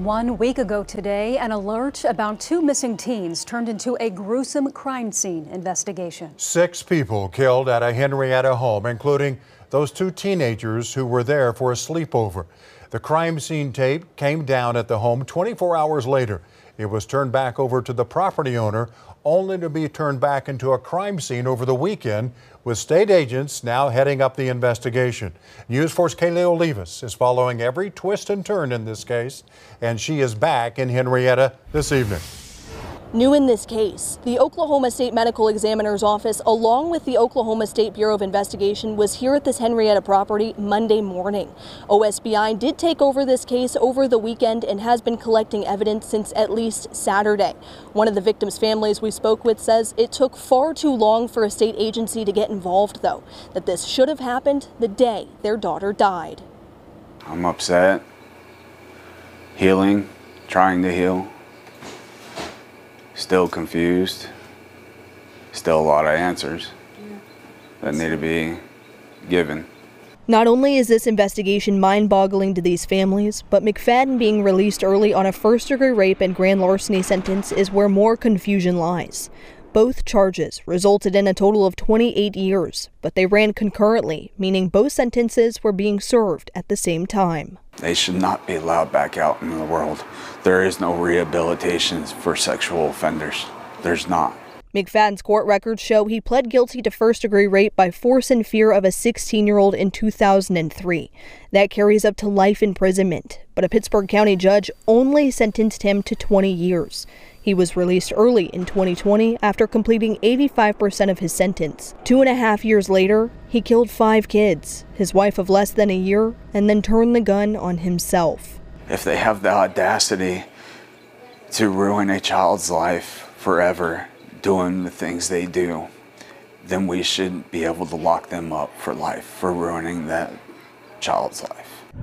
One week ago today, an alert about two missing teens turned into a gruesome crime scene investigation. Six people killed at a Henryetta home, including those two teenagers who were there for a sleepover. The crime scene tape came down at the home 24 hours later. It was turned back over to the property owner, only to be turned back into a crime scene over the weekend, with state agents now heading up the investigation. News 4's Kaylee Olivas is following every twist and turn in this case, and she is back in Henryetta this evening. New in this case, the Oklahoma State Medical Examiner's Office, along with the Oklahoma State Bureau of Investigation, was here at this Henryetta property Monday morning. OSBI did take over this case over the weekend and has been collecting evidence since at least Saturday. One of the victims' families we spoke with says it took far too long for a state agency to get involved, though, that this should have happened the day their daughter died. I'm upset, healing, trying to heal still confused, still a lot of answers that need to be given. Not only is this investigation mind boggling to these families, but McFadden being released early on a first degree rape and grand larceny sentence is where more confusion lies. Both charges resulted in a total of 28 years, but they ran concurrently, meaning both sentences were being served at the same time. They should not be allowed back out in the world. There is no rehabilitation for sexual offenders. There's not. McFadden's court records show he pled guilty to first degree rape by force and fear of a 16 year old in 2003. That carries up to life imprisonment, but a Pittsburg County judge only sentenced him to 20 years. He was released early in 2020 after completing 85% of his sentence. Two and a half years later, he killed five kids, his wife of less than a year, and then turned the gun on himself. If they have the audacity to ruin a child's life forever, doing the things they do, then we should be able to lock them up for life for ruining that child's life.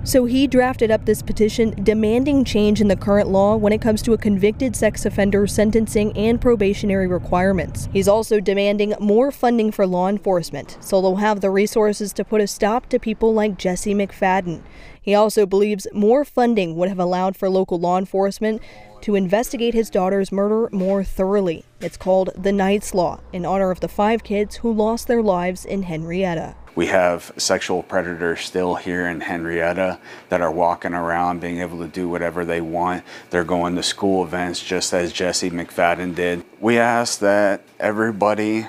So he drafted up this petition demanding change in the current law when it comes to a convicted sex offender sentencing and probationary requirements. He's also demanding more funding for law enforcement so they'll have the resources to put a stop to people like Jesse McFadden. He also believes more funding would have allowed for local law enforcement to investigate his daughter's murder more thoroughly. It's called the Knight's Law in honor of the five kids who lost their lives in Henryetta. We have sexual predators still here in Henryetta that are walking around being able to do whatever they want. They're going to school events just as Jesse McFadden did. We ask that everybody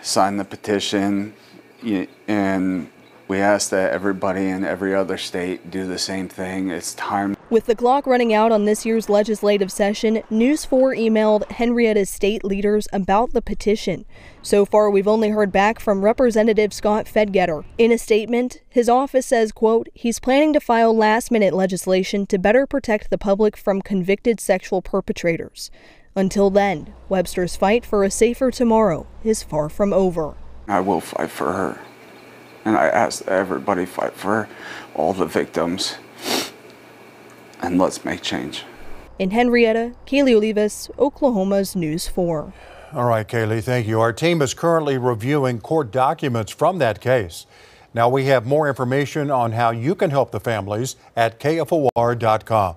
sign the petition and we ask that everybody in every other state do the same thing. It's time. With the clock running out on this year's legislative session, News 4 emailed Henryetta's state leaders about the petition. So far, we've only heard back from Representative Scott Fetgatter. In a statement, his office says, quote, he's planning to file last-minute legislation to better protect the public from convicted sexual perpetrators. Until then, Webster's fight for a safer tomorrow is far from over. I will fight for her. And I ask everybody fight for her, all the victims. And let's make change. In Henryetta, Kaylee Olivas, Oklahoma's News 4. All right, Kaylee, thank you. Our team is currently reviewing court documents from that case. Now we have more information on how you can help the families at KFOR.com.